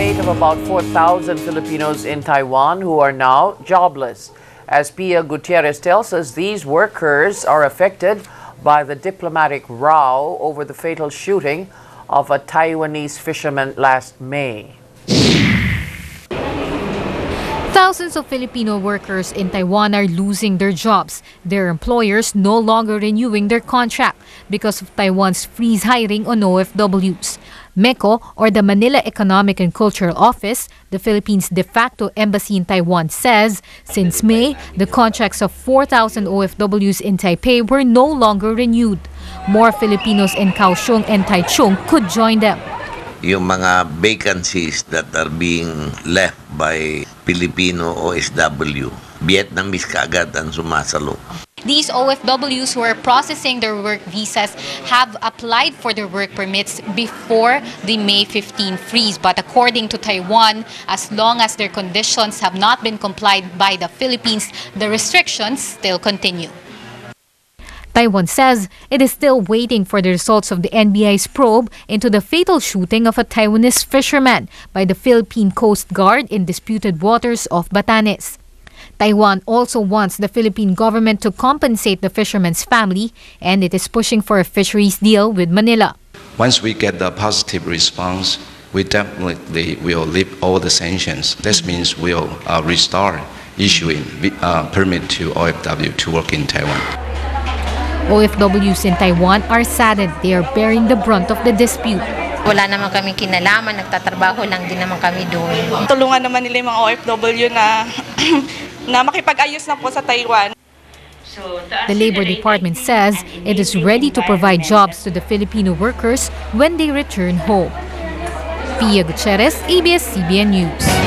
fate of about 4,000 Filipinos in Taiwan who are now jobless. As Pia Gutierrez tells us, these workers are affected by the diplomatic row over the fatal shooting of a Taiwanese fisherman last May. Thousands of Filipino workers in Taiwan are losing their jobs. Their employers no longer renewing their contract because of Taiwan's freeze hiring on OFWs. MECO, or the Manila Economic and Cultural Office, the Philippines' de facto embassy in Taiwan, says since May, the contracts of 4,000 OFWs in Taipei were no longer renewed. More Filipinos in Kaohsiung and Taichung could join them. yung mga vacancies that are being left by Filipino OSW. Vietnamese kaagad ang sumasalo. These OFWs who are processing their work visas have applied for their work permits before the May 15 freeze. But according to Taiwan, as long as their conditions have not been complied by the Philippines, the restrictions still continue. Taiwan says it is still waiting for the results of the NBI's probe into the fatal shooting of a Taiwanese fisherman by the Philippine Coast Guard in disputed waters off Batanes. Taiwan also wants the Philippine government to compensate the fisherman's family, and it is pushing for a fisheries deal with Manila. Once we get the positive response, we definitely will lift all the sanctions. This means we'll uh, restart issuing uh, permit to OFW to work in Taiwan. OFWs in Taiwan are saddened they are bearing the brunt of the dispute. Wala naman kami kinalaman, nagtatrabaho lang din naman kami doon. Tulungan naman nila yung mga OFW na, na makipag-ayos na po sa Taiwan. The Labor Department says it is ready to provide jobs to the Filipino workers when they return home. Pia Gutierrez, ABS-CBN News.